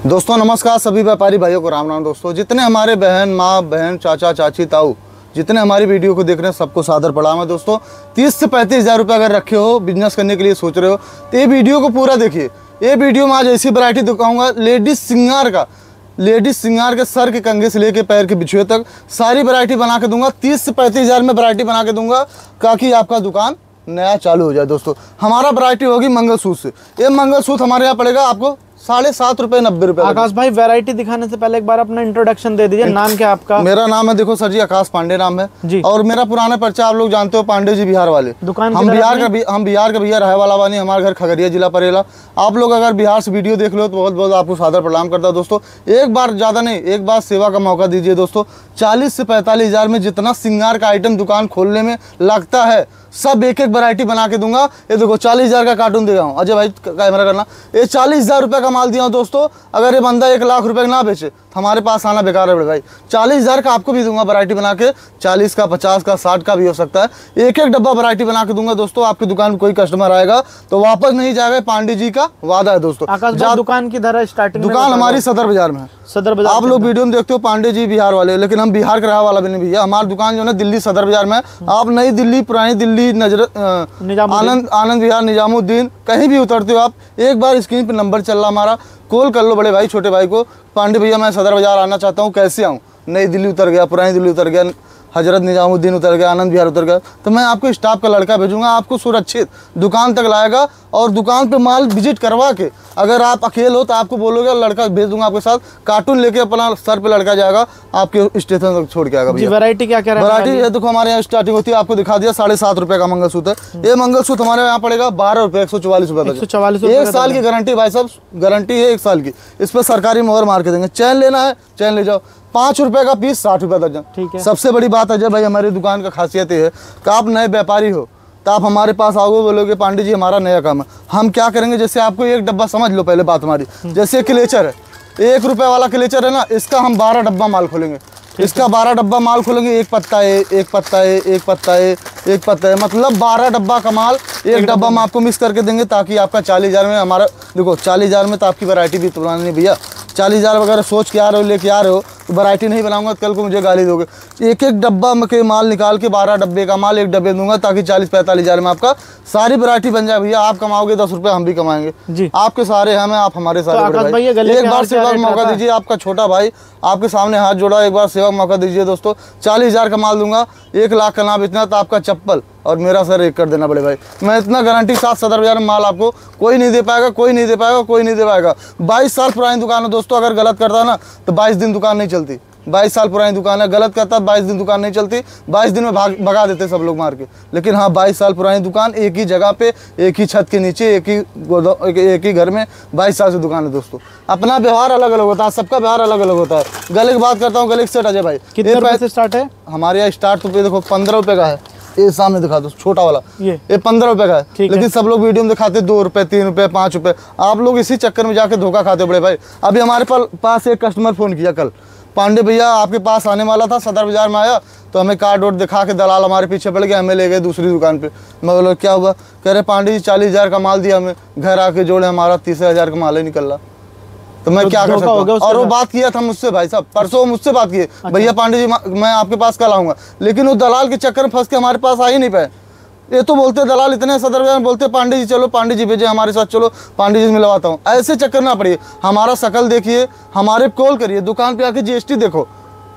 दोस्तों, नमस्कार सभी व्यापारी भाइयों को, राम राम दोस्तों। जितने हमारे बहन, माँ, बहन, चाचा, चाची, ताऊ, जितने हमारी वीडियो को देख रहे हैं, सबको सादर प्रणाम है दोस्तों। तीस से पैंतीस हज़ार रुपये अगर रखे हो बिज़नेस करने के लिए सोच रहे हो तो ये वीडियो को पूरा देखिए। ये वीडियो में आज ऐसी वरायटी दिखाऊँगा लेडीज़ सिंगार का लेडीज़ सिंगार के सर के कंगे से लेके पैर के बिछुए तक सारी वरायटी बना के दूँगा। तीस से पैंतीस हज़ार में वरायटी बना के दूँगा, ताकि आपका दुकान नया चालू हो जाए दोस्तों। हमारा वरायटी होगी मंगलसूत्र। से ये मंगलसूत्र हमारे यहाँ पड़ेगा आपको साढ़े सात रुपये नब्बे रुपये आकाश भाई वैरायटी दिखाने से पहले एक बार अपना इंट्रोडक्शन दे दीजिए। नाम क्या आपका? मेरा नाम है देखो सर जी आकाश पांडे नाम है। जी। और मेरा पुराना पर्चा आप लोग जानते हो पांडे जी बिहार वाले। दुकान हम बिहार का भी हम बिहार का भैया रहे वाला बानी हमारा घर खगड़िया जिला परेला। आप लोग अगर बिहार से वीडियो देख लो तो बहुत बहुत आपको सादर प्रणाम करता हूँ दोस्तों। एक बार ज़्यादा नहीं एक बार सेवा का मौका दीजिए दोस्तों। चालीस से पैंतालीस हज़ार में जितना सिंगार का आइटम दुकान खोलने में लगता है सब एक एक वैरायटी बना के दूँगा। ये देखो चालीस हज़ार का कार्टून दे रहा हूँ। अजय भाई कैमरा करना। ये चालीस हज़ार रुपये का माल दिया दोस्तों अगर ये बंदा एक लाख रुपए ना बेचे हमारे पास आना बेकार है बड़े भाई। चालीस हज़ार का आपको भी दूँगा वरायटी बना के चालीस का पचास का साठ का भी हो सकता है। एक एक डब्बा वरायटी बना के दूँगा दोस्तों आपकी दुकान में कोई कस्टमर आएगा तो वापस नहीं जाएगा पांडे जी का वादा है दोस्तों। दुकान किधर है स्टार्टिंग दुकान हमारी सदर बाज़ार में है। सदर बाज़ार आप लोग वीडियो में देखते हो पांडे जी बिहार वाले लेकिन हम बिहार का रहा वाला भी नहीं भैया। हमारी दुकान जो है दिल्ली सदर बाज़ार में आप नई दिल्ली पुरानी दिल्ली नज़र आनंद आनंद बिहार निजामुद्दीन कहीं भी उतरते हो आप एक बार स्क्रीन पे नंबर चल रहा हमारा कॉल कर लो बड़े भाई छोटे भाई को पांडे भैया, मैं सदर बाज़ार आना चाहता हूँ, कैसे आऊँ? नई दिल्ली उतर गया, पुरानी दिल्ली उतर गया हज़रत निजामुद्दीन उतर गया आनंद बिहार उतर गया तो मैं आपको स्टाफ का लड़का भेजूँगा आपको सुरक्षित दुकान तक लाएगा और दुकान पे माल विज़िट करवा के अगर आप अकेले हो तो आपको बोलोगे लड़का भेज दूँगा आपके साथ। कार्टून लेके अपना सर पे लड़का जाएगा आपके स्टेशन तक छोड़ के आएगा वैरायटी क्या क्या वैरायटी ये देखो हमारे यहाँ स्टार्टिंग होती है आपको दिखा दिया साढ़े सात रुपए का मंगलसूत्र है। ये मंगलसूत्र हमारे यहाँ पड़ेगा बारह रुपए एक सौ चौवालीस 144 एक साल की गारंटी भाई साहब गारंटी है एक साल की। इस पर सरकारी मोहर मार के देंगे। चैन लेना है चैन ले जाओ। पाँच रुपए का पीस साठ रुपए दर्जन। ठीक है। सबसे बड़ी बात अजय भाई हमारी दुकान का खासियत ये है कि आप नए व्यापारी हो तो आप हमारे पास आओगे बोलोगे पांडे जी हमारा नया काम है। हम क्या करेंगे? जैसे आपको एक डब्बा समझ लो पहले बात हमारी। जैसे क्लेचर है एक रुपए वाला क्लेचर है ना इसका हम बारह डब्बा माल खोलेंगे। इसका बारह डब्बा माल खोलेंगे एक पत्ता है एक पत्ता है एक पत्ता है एक पत्ता है। मतलब बारह डब्बा का माल एक डब्बा हम आपको मिक्स करके देंगे ताकि आपका चालीस हज़ार में हमारा देखो चालीस हज़ार में तो आपकी वैरायटी भी तो बनानी है भैया। चालीस हज़ार वगैरह सोच के आ रहे हो लेके आ रहे हो तो वैरायटी नहीं बनाऊँगा कल को मुझे गाली दोगे। एक एक डब्बा के माल निकाल के बारह डब्बे का माल एक डब्बे दूँगा ताकि चालीस पैंतालीस हज़ार में आपका सारी वैरायटी बन जाए। भैया आप कमाओगे दस रुपये हम भी कमाएँगे। जी। आपके सारे हमें आप हमारे सारे तो एक बार सेवा का मौका दीजिए आपका छोटा भाई आपके सामने हाथ जोड़ा एक बार सेवा का मौका दीजिए दोस्तों। चालीस हज़ार का माल दूँगा। एक लाख का नाम इतना तो आपका चप्पल। और मेरा सर एक कर देना बड़े भाई। मैं इतना गारंटी सात सदर हज़ार माल आपको कोई नहीं दे पाएगा, कोई नहीं दे पाएगा, कोई नहीं दे पाएगा। बाईस साल पुरानी दुकान है दोस्तों, अगर गलत करता ना तो बाईस दिन दुकान नहीं चलती। बाईस साल पुरानी दुकान है गलत करता बाईस दिन दुकान नहीं चलती बाईस दिन में भाग भगा देते सब लोग मार के। लेकिन हाँ बाईस साल पुरानी दुकान एक ही जगह पे एक ही छत के नीचे एक ही एक, एक ही घर में बाईस साल से दुकान है दोस्तों। अपना व्यवहार अलग अलग होता है सबका व्यवहार अलग अलग होता है। गले की बात करता हूँ गले की सेट अजय भाई। कितने से स्टार्ट है? हमारे यहाँ स्टार्ट तो देखो पंद्रह रुपए का है। ये सामने दिखा दो छोटा वाला। ये। ये पंद्रह रुपए का है। लेकिन सब लोग वीडियो में दिखाते दो रुपए तीन रुपए पाँच रुपए। आप लोग इसी चक्कर में जाके धोखा खाते बड़े भाई। अभी हमारे पास एक कस्टमर फ़ोन किया कल। पांडे भैया आपके पास आने वाला था सदर बाज़ार में आया तो हमें कार्ड वोट दिखा के दलाल हमारे पीछे पड़ गया हमें ले गए दूसरी दुकान पे। मैं बोला क्या हुआ? कह रहे पांडे जी चालीस हज़ार का माल दिया हमें घर आके जोड़े हमारा तीस हज़ार का माल ही निकल रहा। तो मैं तो क्या कर सकता हूँ? और वो बात किया था मुझसे भाई साहब परसों मुझसे बात किए भैया पांडे जी मैं आपके पास कल आऊँगा। लेकिन वो दलाल के चक्कर में फंस के हमारे पास आ ही नहीं पाए। ये तो बोलते दलाल इतने सदर में बोलते पांडे जी चलो, पांडे जी भेजे, हमारे साथ चलो, पांडे जी मिलवाता हूँ। ऐसे चक्कर ना पड़िए। हमारा शकल देखिए, हमारे कॉल करिए, दुकान पे आके जीएसटी देखो।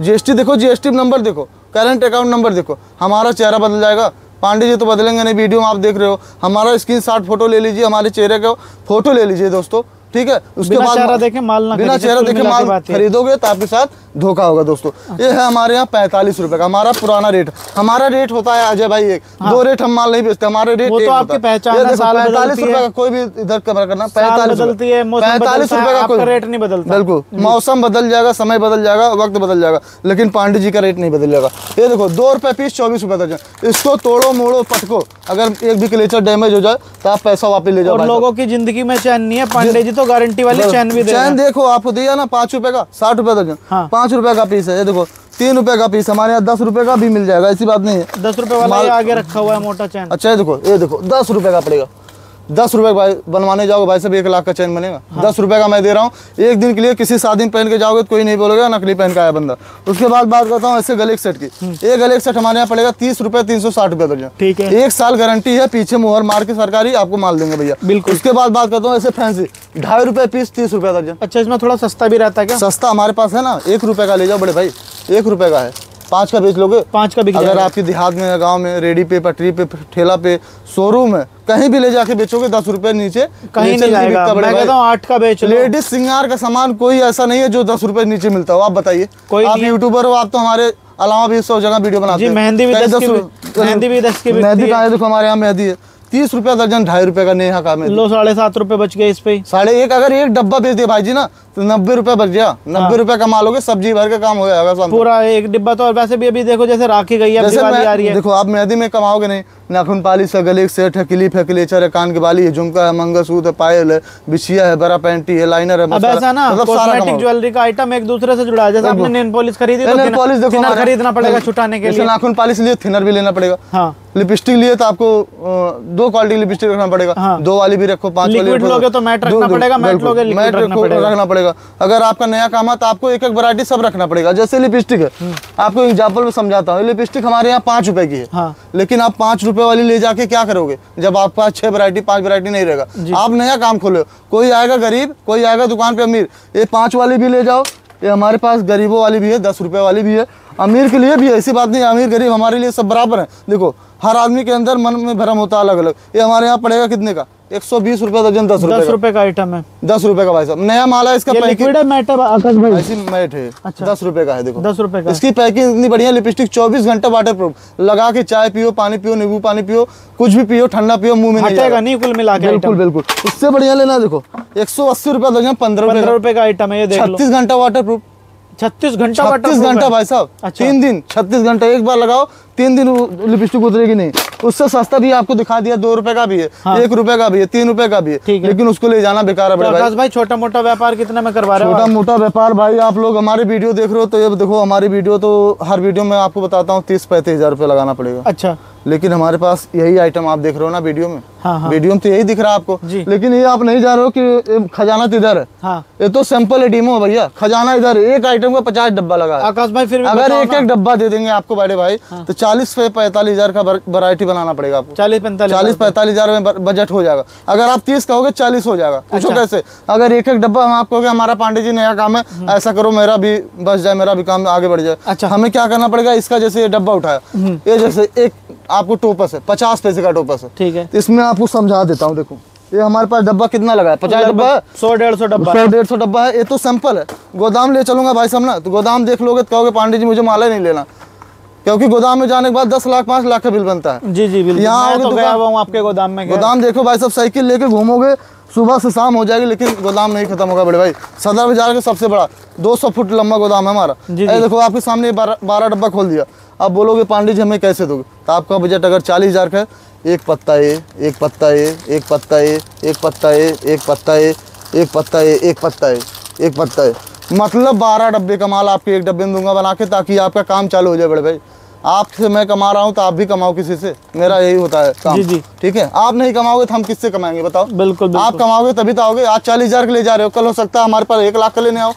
जीएसटी देखो, जीएसटी नंबर देखो, करंट अकाउंट नंबर देखो। हमारा चेहरा बदल जाएगा। पांडे जी तो बदलेंगे नहीं, वीडियो में आप देख रहे हो। हमारा स्क्रीन फ़ोटो ले लीजिए, हमारे चेहरे का फ़ोटो ले लीजिए दोस्तों। ठीक है? उसके बाद चेहरा देखे माल ना बिना चेहरा देखे माल खरीदोगे तो आपके साथ धोखा होगा दोस्तों। ये है हमारे यहाँ पैंतालीस रुपए का हमारा पुराना रेट हमारा रेट होता है अजय भाई एक। हाँ। दो रेट हम माल नहीं बेचते हमारे रेट वो तो आपकी पहचान है, पैंतालीस रुपए का कोई भी इधर कैमरा करना पैंतालीस पैंतालीस रुपए का कोई रेट नहीं बदलता। बिल्कुल मौसम बदल जाएगा समय बदल जाएगा वक्त बदल जाएगा लेकिन पांडे जी का रेट नहीं बदल जाएगा। ये देखो दो रुपए पीस चौबीस रुपए दर्जन। इसको तोड़ो मोड़ो पटको। अगर एक भी क्लेचर डैमेज हो जाए तो आप पैसा वापस ले जाओ। लोगों की ज़िंदगी में चैन नहीं है पांडे जी तो गारंटी वाली चैन भी चैन देखो आपको दिया ना पाँच रुपए का साठ रुपए तक हाँ। पाँच रुपए का पीस है ये देखो तीन रुपए का पीस हमारे यहाँ दस रुपए का भी मिल जाएगा ऐसी बात नहीं है। दस रुपए वाला आगे रखा हुआ है मोटा चैन। अच्छा ये देखो ये देखो दस रुपए का पड़ेगा। दस रुपए भाई बनवाने जाओगे भाई साहब एक लाख का चैन बनेगा। हाँ। दस रुपए का मैं दे रहा हूँ। एक दिन के लिए किसी शादी में पहन के जाओगे तो कोई नहीं बोलेगा नकली पहन का आया बंदा। उसके बाद बात करता हूँ ऐसे गले के सेट की। एक गले के सेट हमारे यहाँ पड़ेगा तीस रुपए तीन सौ साठ रुपए दर्जन। हम्म। ठीक है। एक साल गारंटी है पीछे मुहर मार के सरकारी आपको माल देंगे भैया। बिल्कुल। उसके बाद बात करता हूँ ऐसे फैंसी ढाई रुपए पीस तीस रुपए दर्जन। अच्छा इसमें थोड़ा सस्ता भी रहता है सस्ता हमारे पास है ना एक रुपए का ले जाओ बड़े भाई एक रुपए का है। पाँच का बेच लोगे। पाँच का बिक अगर आपके देहात में गाँव में रेडी पे पटरी पे ठेला पे शोरूम है कहीं भी ले जाके बेचोगे दस रुपए नीचे कहीं नीचे नहीं जाएगा। मैं कहता हूँ आठ का बेच लेडीज़ सिंगार का सामान कोई ऐसा नहीं है जो दस रुपए नीचे मिलता हो। आप बताइए। कोई आप यूट्यूबर हो। आप तो हमारे अलावा भी सौ जगह वीडियो बनाते हैं। मेहंदी भी दस मेहंदी भी दस की मेहंदी। कहाँ है देखो हमारे यहाँ मेहंदी है। तीस रुपया दर्जन ढाई रुपए का नेहा का लो साढ़े सात रुपए बच गए इस पे। साढ़े एक अगर एक डब्बा बेच दिया भाई जी ना तो नब्बे रुपए बच गया। नब्बे रुपए कमा लोगे सब्ज़ी भर के काम हो जाएगा पूरा एक डिब्बा तो और वैसे भी अभी देखो जैसे राखी गई है जैसे आ रही है। देखो आप मेहंदी में कमाओगे नहीं। नाखून पालिश है गले के सेट है क्लिप है क्लेचर है कान की बाली है झुमका है मंगलसूत्र है पायल है बिछिया है बड़ा पैंटी है लाइनर है अब ऐसा ना मतलब। ज्वेलरी का आइटम एक दूसरे से जुड़ा है। जैसे आपने नेल पॉलिश खरीदी तो नेल पॉलिश देखो खरीदना पड़ेगा छुटाने के लिए। नाखून पालिश लिए थिनर भी लेना पड़ेगा। हाँ। लिपस्टिक लिए तो आपको दो क्वालिटी लिपस्टिक रखना पड़ेगा। हाँ। दो वाली भी रखो पाँच वाली लोगे तो दो- रखना पड़ेगा, बिल्कुल। लोगे matte रखना पड़ेगा। पड़ेगा। अगर आपका नया काम है तो आपको एक एक वरायटी सब रखना पड़ेगा। जैसे लिपस्टिक है। आपको एग्ज़ाम्पल में समझाता हूँ। लिपस्टिक हमारे यहाँ पाँच रुपए की है। हाँ। लेकिन आप पाँच रुपए वाली ले जाके क्या करोगे? जब आपके पास छह वरायटी पाँच वरायटी नहीं रहेगा। आप नया काम खोले। कोई आएगा गरीब कोई आएगा दुकान पे अमीर। ये पाँच वाली भी ले जाओ। ये हमारे पास गरीबों वाली भी है दस रुपए वाली भी है। अमीर के लिए भी ऐसी बात नहीं अमीर गरीब हमारे लिए सब बराबर है। देखो हर आदमी के अंदर मन में भरम होता है अलग अलग ये हमारे यहाँ पड़ेगा कितने का? एक सौ बीस रुपए दर्जन दस रुपए दस का। का आइटम है। दस रुपए का भाई साहब। नया माला है इसका ये पैकिंग लिक्विड है मैट है आकाश भाई। ऐसी मैट है। अच्छा। दस रुपए का है देखो। दस रुपए का। इसकी पैकिंग इतनी बढ़िया लिपस्टिक 24 घंटे वाटर प्रूफ लगा के चाय पियो पानी पियो नींबू पानी पियो कुछ भी पियो ठंडा पियो मुँह में नहीं हटेगा नहीं कुल मिला के बिल्कुल बिल्कुल। इससे बढ़िया लेना देखो एक सौ अस्सी रुपया दर्जन पंद्रह रुपए रुपए का आइटम है छत्तीस घंटा वाटर प्रूफ छत्तीस घंटा छत्तीस घंटा भाई साहब अच्छा। तीन दिन छत्तीस घंटा एक बार लगाओ तीन दिन लिपस्टिक उतरेगी नहीं। उससे सस्ता भी आपको दिखा दिया दो रुपए का भी है हाँ। एक रुपए का भी है तीन रुपए का भी है। है। लेकिन उसको ले जाना बेकार है तो भाई। भाई छोटा मोटा व्यापार कितने में करवा रहे हो छोटा मोटा व्यापार भाई आप लोग हमारे वीडियो देख रहे हो तो ये देखो हमारी वीडियो तो हर वीडियो में आपको बताता हूँ तीस पैंतीस हज़ार रुपये लगाना पड़ेगा। अच्छा। लेकिन हमारे पास यही आइटम आप देख रहे हो ना वीडियो में? हाँ हाँ। वीडियो में तो यही दिख रहा है आपको। लेकिन ये आप नहीं जा रहे हो कि खजाना तो इधर है। हाँ। ये तो सैंपल है डीमो भैया। खजाना इधर एक आइटम का पचास डब्बा लगा। आकाश भाई फिर अगर एक एक डब्बा दे देंगे आपको बड़े भाई तो चालीस से पैंतालीस हज़ार का वैरायटी बनाना पड़ेगा आपको। चालीस पैंतालीस चालीस पैंतालीस हज़ार में बजट हो जाएगा। अगर आप तीस कहोगे चालीस हो जाएगा। पूछो अच्छा। कैसे? अगर एक एक डब्बा हम आप कहोगे हमारा पांडे जी नया काम है ऐसा करो मेरा भी बच जाए मेरा भी काम आगे बढ़ जाए। अच्छा। हमें क्या करना पड़ेगा? इसका जैसे ये डब्बा उठाया ये जैसे एक आपको टोपस है पचास पैसे का टोपस है। ठीक है। तो इसमें आपको समझा देता हूँ देखो। ये हमारे पास डब्बा कितना लगा है? पचास डब्बा है। सौ डेढ़ सौ डब्बा। सौ डेढ़ सौ डब्बा है। ये तो सैंपल है। गोदाम ले चलूँगा भाई साहब ना तो गोदाम देख लोगे तो कहोगे पांडे जी मुझे माला ही नहीं लेना। क्योंकि गोदाम में जाने के बाद दस लाख पाँच लाख का बिल बनता है। जी जी बिल्कुल। यहाँ तो गया हुआ हूँ आपके गोदाम में गोदाम देखो भाई सब साइकिल लेके घूमोगे सुबह से शाम हो जाएगी लेकिन गोदाम नहीं खत्म होगा बड़े भाई। सदर बाज़ार का सबसे बड़ा 200 फुट लंबा गोदाम है हमारा। देखो आपके सामने बारह डब्बा खोल दिया। अब बोलोगे पांडे जी हमें कैसे दोगे? तो आपका बजट अगर चालीस हज़ार का है एक पत्ता ए एक पत्ता ए एक पत्ता ए एक पत्ता ए एक पत्ता ए एक पत्ता ए एक पत्ता ए एक पत्ता ए। मतलब बारह डब्बे का माल आपके एक डब्बे में दूँगा बना के ताकि आपका काम चालू हो जाए बड़े भाई। आपसे मैं कमा रहा हूँ तो आप भी कमाओ किसी से। मेरा यही होता है काम। जी, जी। ठीक है? आप नहीं कमाओगे तो हम किससे कमाएँगे बताओ? बिल्कुल बिल्कुल। आप कमाओगे तभी तो आओगे। आज चालीस हज़ार के ले जा रहे हो कल हो सकता है हमारे पास एक लाख का लेने आओ।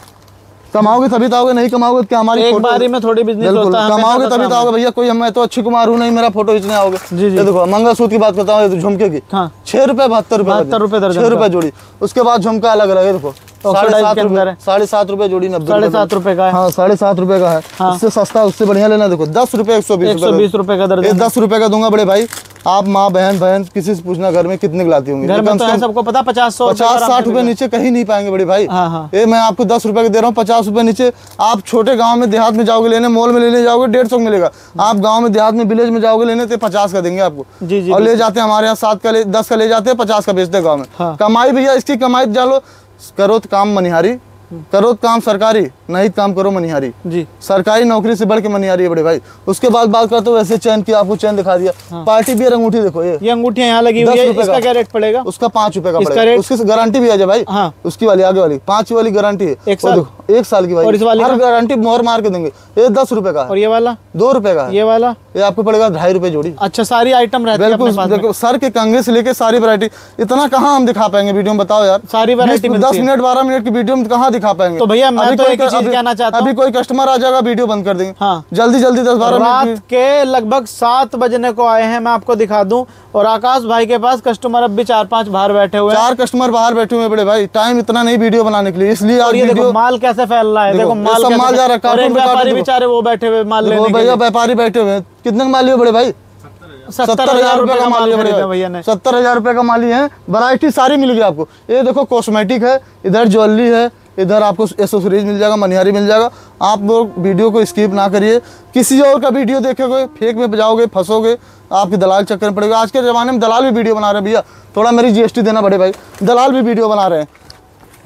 कमाओगे तभी तो आओगे नहीं कमाओगे तो क्या हमारी एक बारी में थोड़ी बिज़नेस होता है कमाओगे तभी तो आओगे। भैया कोई मैं तो अच्छी कुमार हूँ नहीं मेरा फ़ोटो खींचने आओगे। जी, जी। देखो मंगलसूत्र की बात करता हूँ तो झुमके की। हाँ। छह रुपए बहत्तर रुपए 72 रुपए छह रुपए जोड़ी। उसके बाद झुमका अलग अलग है देखो। साढ़े सात के अंदर रुपए है। साढ़े सात रुपए जोड़ी नब्बे साढ़े रुपए सात रुपए का है। हाँ साढ़े सात रुपए का है। हाँ। उससे सस्ता उससे बढ़िया लेना देखो दस रुपए एक सौ बीस एक सौ बीस रुपए का ये दर्जन दस रुपए का दूँगा बड़े भाई। आप माँ बहन बहन किसी से पूछना घर में कितने लाती होंगी। घर में तो सबको पता पचास सौ पचास साठ रुपए नीचे कहीं नहीं पाएँगे बड़े भाई। हाँ, हाँ। ये मैं आपको दस रुपए के दे रहा हूँ पचास रुपए नीचे। आप छोटे गाँव में देहात में जाओगे लेने मॉल में लेने जाओगे डेढ़ सौ मिलेगा। आप गाँव में देहात में विलेज में जाओगे लेने तो पचास का देंगे आपको। जी, जी, और ले जाते हैं हमारे यहाँ सात का ले दस का ले जाते हैं पचास का बेचते हैं गाँव में। कमाई भैया इसकी कमाई जानो करो करोत काम मनिहारी करोत काम सरकारी। नहीं काम करो मनिहारी। जी। सरकारी नौकरी से बढ़ के मनिहारी है बड़े भाई। उसके बाद बात करते हो वैसे चैन की आपको चैन दिखा दिया। हाँ। पार्टी भी अंगूठी देखो ये। ये अंगूठियाँ यहाँ लगी हुई है इसका क्या रेट पड़ेगा? उसका पाँच रुपए का पड़ेगा। उसकी गारंटी भी आ जाए भाई। हाँ। उसकी वाली आगे वाली। पाँच वाली गारंटी है। एक साल? एक साल की भाई। वाली हर गारंटी मोहर मार के देंगे। ये दस रुपए का और ये वाला? दो रुपए का ये वाला? ये आपको पड़ेगा ढाई रुपए जोड़ी। अच्छा सारी आइटम रहती है अपने बिल्कुल पास देखो सर के कंगे से लेके सारी वैरायटी इतना कहाँ हम दिखा पाएँगे वीडियो में? बताओ यार। सारी वैरायटी दस मिनट बारह मिनट की वीडियो में कहाँ दिखा पाएँगे? तो भैया, मैं तो एक अभी- कहना चाहता। अभी कोई कस्टमर आ जाएगा वीडियो बंद कर देंगे। हाँ। जल्दी जल्दी दस बारह रात के लगभग सात बजने को आए हैं मैं आपको दिखा दूँ। और आकाश भाई के पास कस्टमर अब भी चार पाँच बाहर बैठे हुए हैं। चार कस्टमर बाहर बैठे हुए बड़े भाई। टाइम इतना नहीं वीडियो बनाने के लिए। इसलिए और ये देखो माल कैसे फैल रहा है। देखो, माल सब माल जा रहा है, व्यापारी बेचारे वो बैठे हुए माल लेने भैया व्यापारी बैठे हुए हैं। कितने का माली बड़े भाई? सत्तर हज़ार रुपए का माल खरीदा भैया ने सत्तर हज़ार रुपए का माली है। वैरायटी सारी मिल गई आपको। ये देखो कॉस्मेटिक है इधर ज्वेलरी है इधर आपको एसेसरीज मिल जाएगा मनिहारी मिल जाएगा। आप लोग वीडियो को स्किप ना करिए। किसी और का वीडियो देखोगे फेक में बजाओगे फंसोगे आपकी दलाल चक्कर में पड़ेगा। आज के ज़माने में दलाल भी वीडियो बना रहे भैया। थोड़ा मेरी जीएसटी देना बड़े भाई। दलाल भी वीडियो बना रहे हैं।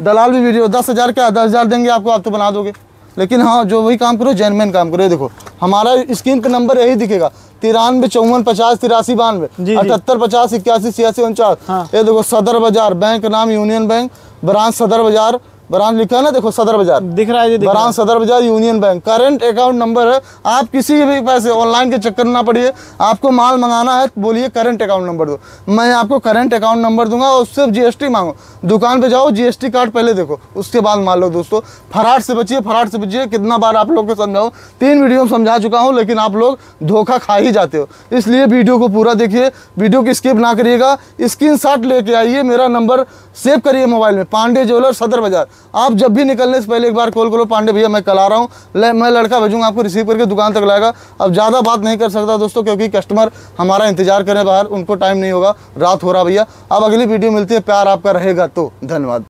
दलाल भी वीडियो दस हज़ार क्या दस हज़ार देंगे आपको आप तो बना दोगे। लेकिन हाँ जो वही काम करो जेनमेन काम करो। ये देखो हमारा स्क्रीन पे नंबर यही दिखेगा। तिरानवे चौवन पचास तिरासी बानवे अठहत्तर पचास इक्यासी छियासी उनचास। हाँ। ये देखो सदर बाज़ार बैंक नाम यूनियन बैंक ब्रांच सदर बाज़ार ब्रांच लिखा है ना देखो सदर बाज़ार। दिख रहा है जी branch Sadar Bazaar Union Bank. Current account number है आप किसी भी पैसे ऑनलाइन के चक्कर ना पड़िए। आपको माल मंगाना है बोलिए करंट अकाउंट नंबर दो। मैं आपको करंट अकाउंट नंबर दूँगा और उससे जीएसटी मांगो। दुकान पे जाओ जीएसटी कार्ड पहले देखो उसके बाद मान लो दोस्तों। फराड से बचिए फराड से बचिए कितना बार आप लोग को समझाऊं। तीन वीडियो में समझा चुका हूँ लेकिन आप लोग धोखा खा ही जाते हो। इसलिए वीडियो को पूरा देखिए वीडियो की स्किप ना करिएगा। स्क्रीन लेके आइए मेरा नंबर सेव करिए मोबाइल में। पांडे ज्वेलर सदर बाज़ार। आप जब भी निकलने से पहले एक बार कॉल करो पांडे भैया, मैं कल आ रहा हूँ। मैं लड़का भेजूँगा आपको रिसीव करके दुकान तक लाएगा। अब ज़्यादा बात नहीं कर सकता दोस्तों, क्योंकि कस्टमर हमारा इंतज़ार करें बाहर, उनको टाइम नहीं होगा, रात हो रहा भैया। अब अगली वीडियो मिलती है, प्यार आपका रहेगा तो धन्यवाद।